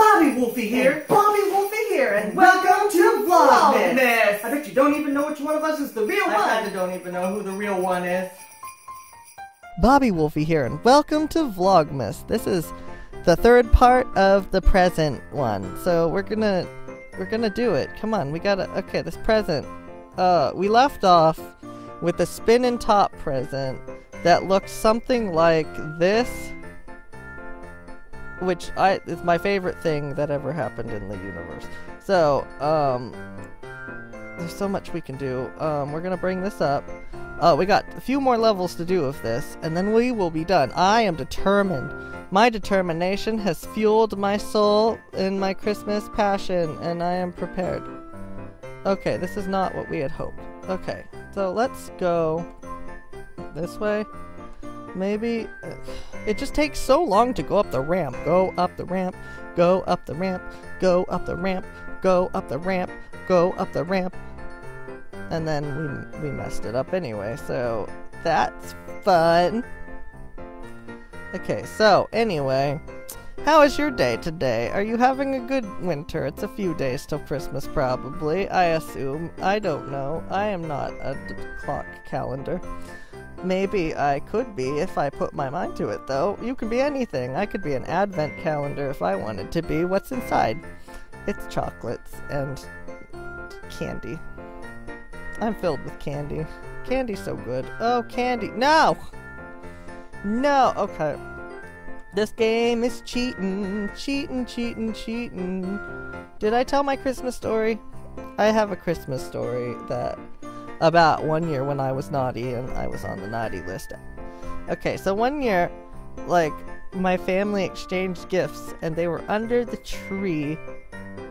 Bobby Wolfey here. Bobby Wolfey here, and welcome to Vlogmas. Vlogmas. I bet you don't even know which one of us is the real I one. kinda don't even know who the real one is. Bobby Wolfey here, and welcome to Vlogmas. This is the third part of the present one. So we're gonna we're gonna do it. Come on, we gotta okay, this present. Uh we left off with a spin and top present that looked something like this. Which I is my favorite thing that ever happened in the universe. So, um there's so much we can do. Um, we're gonna bring this up. Uh, we got a few more levels to do of this, and then we will be done. I am determined. My determination has fueled my soul in my Christmas passion, and I am prepared. Okay, this is not what we had hoped. Okay, so let's go this way. Maybe it just takes so long to go up the ramp. Go up the ramp. Go up the ramp. Go up the ramp. Go up the ramp. Go up the ramp. And then we we messed it up anyway. So that's fun. Okay, so anyway, how is your day today? Are you having a good winter? It's a few days till Christmas, probably. I assume. I don't know. I am not a clock calendar. Maybe I could be if I put my mind to it, though. You can be anything. I could be an advent calendar if I wanted to be. What's inside? It's chocolates and candy. I'm filled with candy. Candy's so good. Oh, candy. No! No! Okay. This game is cheating. Cheating, cheating, cheating. Did I tell my Christmas story? I have a Christmas story that about one year when I was naughty and I was on the naughty list. Okay, so one year, like, my family exchanged gifts and they were under the tree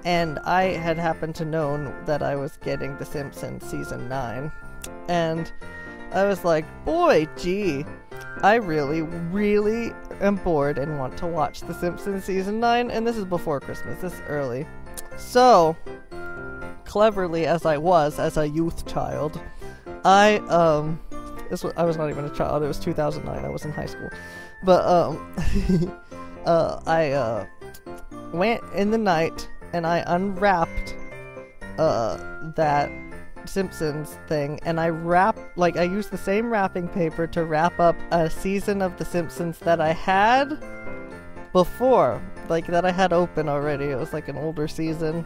and I had happened to know that I was getting The Simpsons season 9. And I was like, boy, gee, I really, really am bored and want to watch The Simpsons season 9. And this is before Christmas, this is early. So, cleverly as I was as a youth child, I, um, this was, I was not even a child, it was 2009, I was in high school. But, um, uh, I, uh, went in the night and I unwrapped uh that Simpsons thing and I wrapped like I used the same wrapping paper to wrap up a season of the Simpsons that I had before like that I had open already. It was like an older season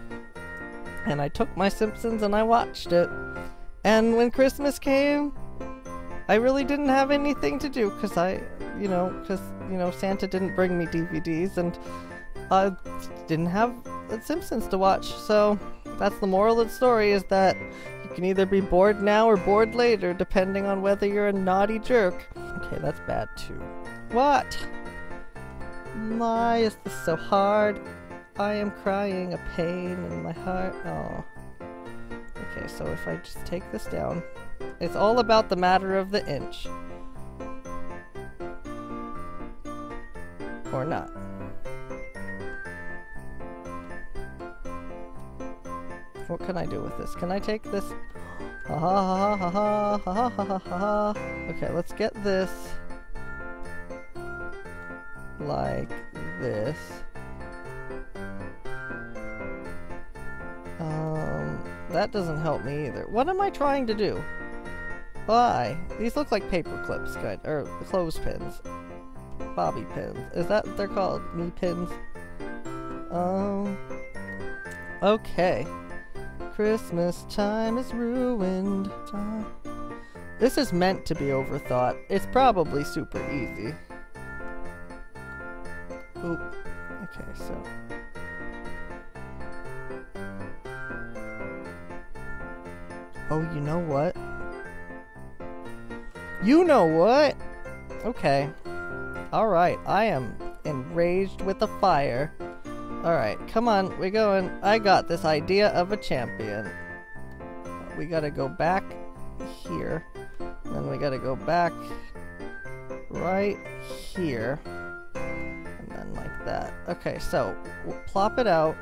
and I took my Simpsons and I watched it and when Christmas came I really didn't have anything to do cuz I you know cuz you know Santa didn't bring me DVDs and I didn't have the Simpsons to watch. So that's the moral of the story is that you can either be bored now or bored later, depending on whether you're a naughty jerk. Okay, that's bad too. What? Why is this so hard? I am crying a pain in my heart. Oh. Okay, so if I just take this down. It's all about the matter of the inch. Or not. What can I do with this? Can I take this? Okay, let's get this like this. That doesn't help me either. What am I trying to do? Why? These look like paper clips, or clothespins, bobby pins. Is that what they're called? Me pins. Um. Okay. Christmas time is ruined. Time. This is meant to be overthought. It's probably super easy. Oop. Okay, so. Oh, you know what? You know what? Okay. Alright, I am enraged with a fire. Alright, come on, we're going. I got this idea of a champion. We gotta go back here. Then we gotta go back right here. And then like that. Okay, so we'll plop it out.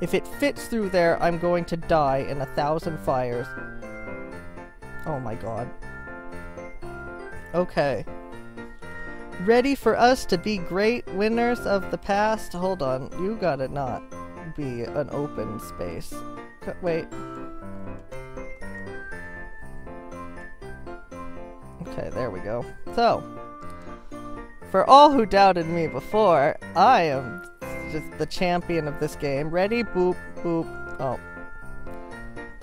If it fits through there, I'm going to die in a thousand fires. Oh my god. Okay. Ready for us to be great winners of the past? Hold on, you gotta not be an open space. Wait. Okay, there we go. So, for all who doubted me before, I am just the champion of this game. Ready? Boop, boop. Oh.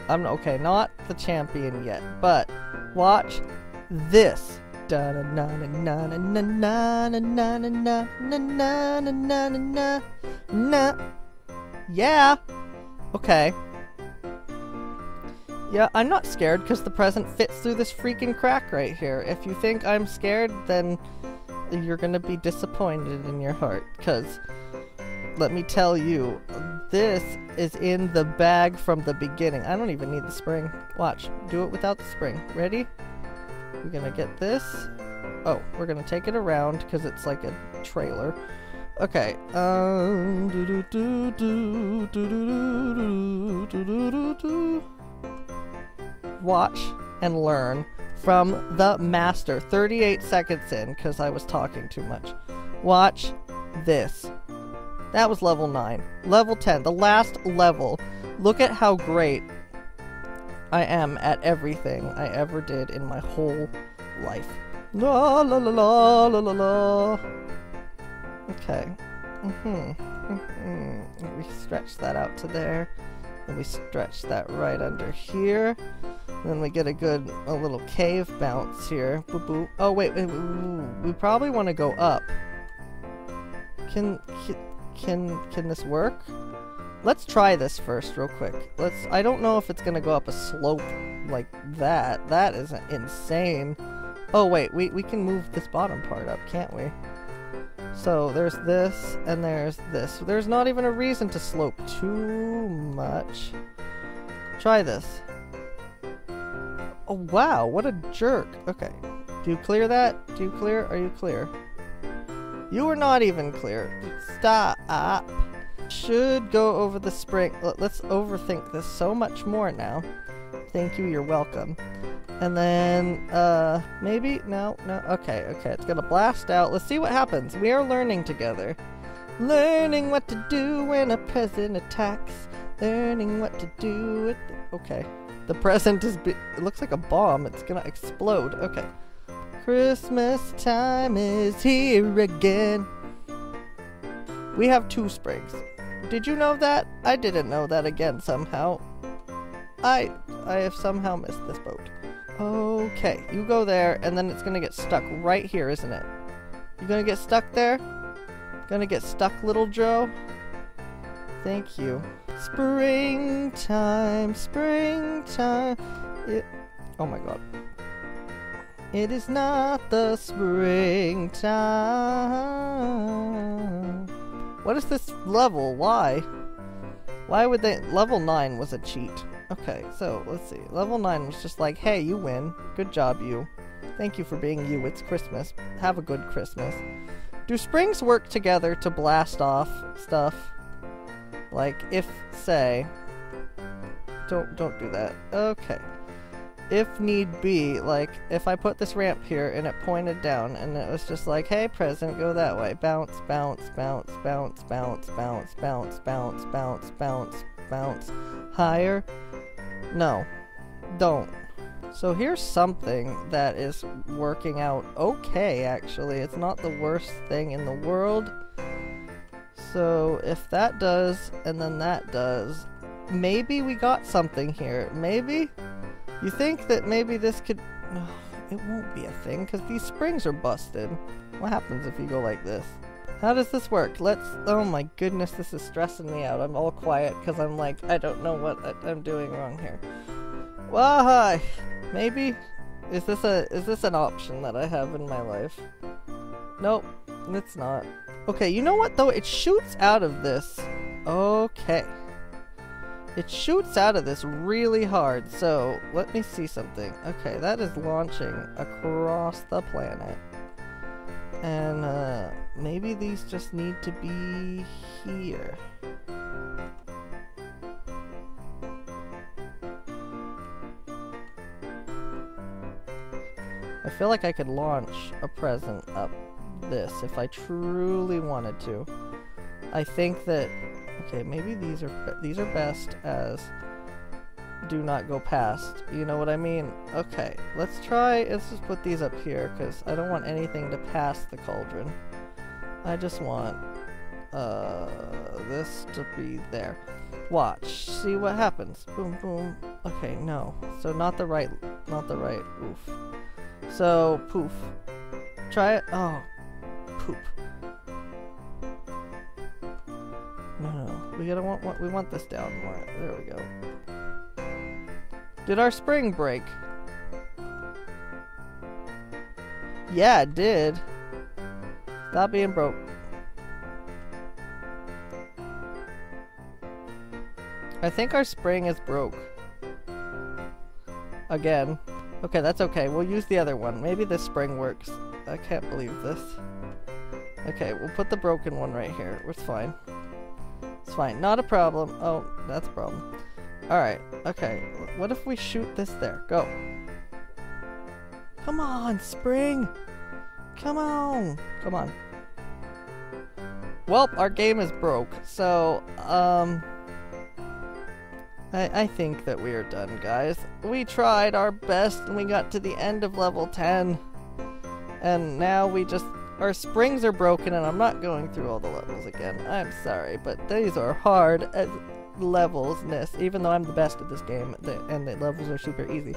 I'm okay, not the champion yet, but watch this. Yeah. Okay. Yeah, I'm not scared because the present fits through this freaking crack right here. If you think I'm scared, then you're gonna be disappointed in your heart because let me tell you, this is in the bag from the beginning. I don't even need the spring. Watch, do it without the spring. Ready? We're gonna get this. Oh, we're gonna take it around because it's like a trailer. Okay. Um. do do do do do do do do do do. Watch and learn from the master. 38 seconds in because I was talking too much. Watch this. That was level 9. Level 10, the last level. Look at how great I am at everything I ever did in my whole life. La la la la la la la. Okay. Mm-hmm. Mm-hmm. We stretch that out to there. And we stretch that right under here. Then we get a good, a little cave bounce here. Boop boop. Oh wait, wait, wait we probably want to go up. Can, can can can this work? Let's try this first real quick. Let's I don't know if it's gonna go up a slope like that. That is insane. Oh wait, we, we can move this bottom part up, can't we? So there's this and there's this. There's not even a reason to slope too much. Try this. Oh wow, what a jerk. Okay. Do you clear that? Do you clear? Are you clear? You are not even clear. Stop. Should go over the spring. Let's overthink this so much more now. Thank you, you're welcome. And then, uh, maybe? No, no. Okay, okay. It's gonna blast out. Let's see what happens. We are learning together. Learning what to do when a present attacks. Learning what to do with. Okay. The present is. It looks like a bomb. It's gonna explode. Okay. Christmas time is here again. We have two springs. Did you know that? I didn't know that again somehow. I I have somehow missed this boat. Okay, you go there, and then it's gonna get stuck right here, isn't it? You gonna get stuck there? Gonna get stuck, little Joe? Thank you. Springtime, springtime. Oh my god. It is not the springtime. What is this level? Why? Why would they- level 9 was a cheat. Okay, so let's see. Level 9 was just like, hey, you win. Good job, you. Thank you for being you. It's Christmas. Have a good Christmas. Do springs work together to blast off stuff? Like, if, say... Don't, don't do that. Okay if need be, like, if I put this ramp here and it pointed down and it was just like, hey, present, go that way. Bounce, bounce, bounce, bounce, bounce, bounce, bounce, bounce, bounce, bounce, bounce. Higher? No. Don't. So here's something that is working out okay, actually. It's not the worst thing in the world. So if that does, and then that does, maybe we got something here. Maybe? You think that maybe this could... No, it won't be a thing, because these springs are busted. What happens if you go like this? How does this work? Let's... Oh my goodness, this is stressing me out. I'm all quiet, because I'm like, I don't know what I'm doing wrong here. Why? Maybe? Is this a... Is this an option that I have in my life? Nope, it's not. Okay, you know what, though? It shoots out of this. Okay. It shoots out of this really hard, so let me see something. Okay, that is launching across the planet. And uh, maybe these just need to be here. I feel like I could launch a present up this if I truly wanted to. I think that okay, maybe these are these are best as do not go past. You know what I mean? Okay, let's try. Let's just put these up here because I don't want anything to pass the cauldron. I just want uh, this to be there. Watch, see what happens. Boom, boom. Okay, no. So not the right, not the right. Oof. So poof. Try it. Oh, poop. We gotta want, we want this down more. There we go. Did our spring break? Yeah, it did. Stop being broke. I think our spring is broke. Again. Okay, that's okay. We'll use the other one. Maybe this spring works. I can't believe this. Okay, we'll put the broken one right here. It's fine. Fine. Not a problem. Oh, that's a problem. Alright, okay. What if we shoot this there? Go. Come on, spring! Come on! Come on. Well, our game is broke, so, um... I, I think that we are done, guys. We tried our best and we got to the end of level 10. And now we just... Our springs are broken and I'm not going through all the levels again. I'm sorry, but these are hard as levels this, even though I'm the best at this game and the levels are super easy.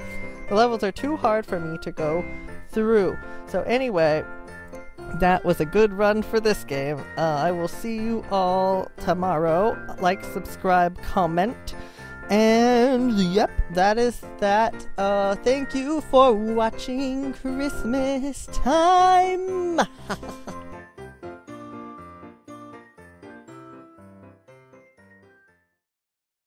The levels are too hard for me to go through. So anyway, that was a good run for this game. Uh, I will see you all tomorrow. Like, subscribe, comment. And yep, that is that. Uh, thank you for watching Christmas time.